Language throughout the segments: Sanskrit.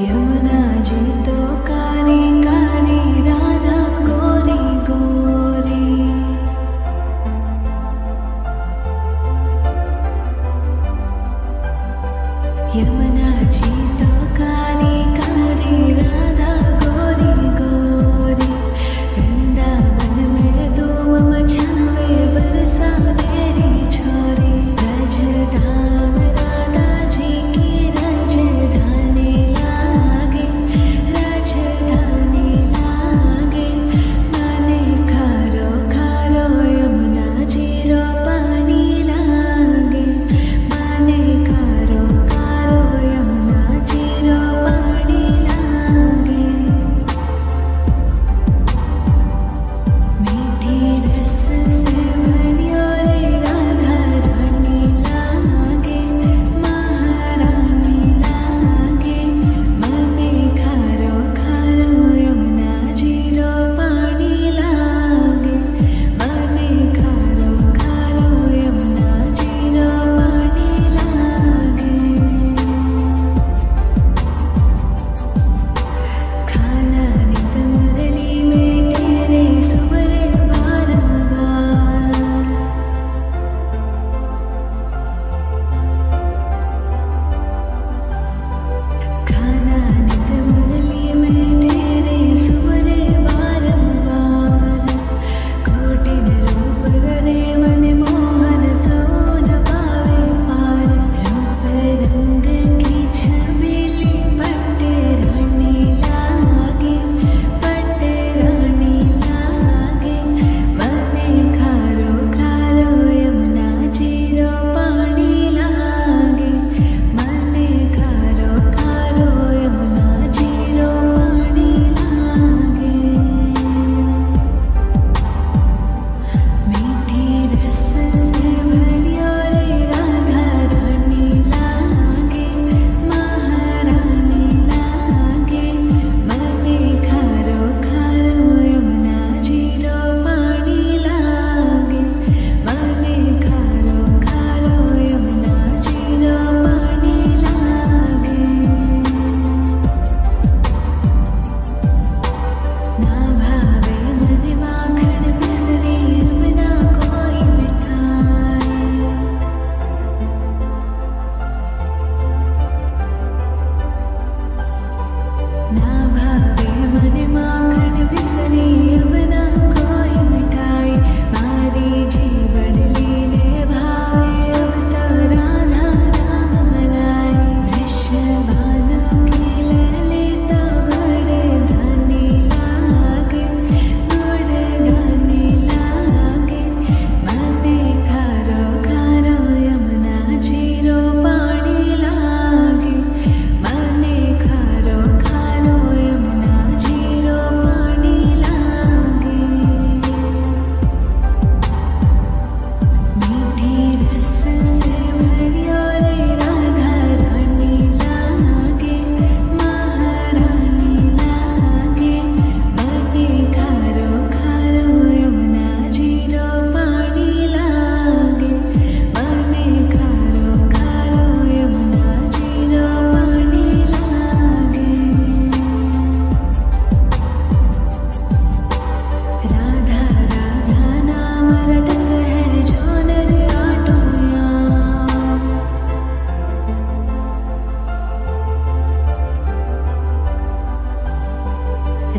यमुना जी तो काली राधा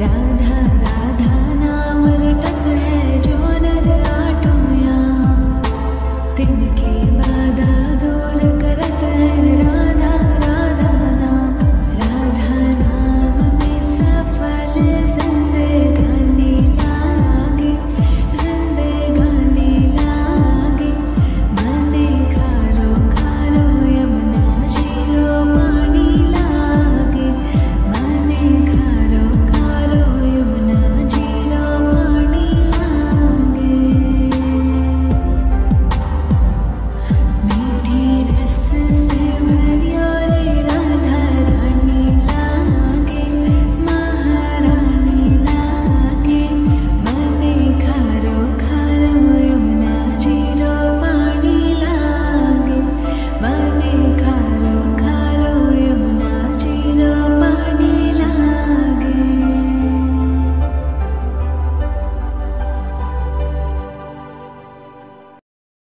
राधा राधाना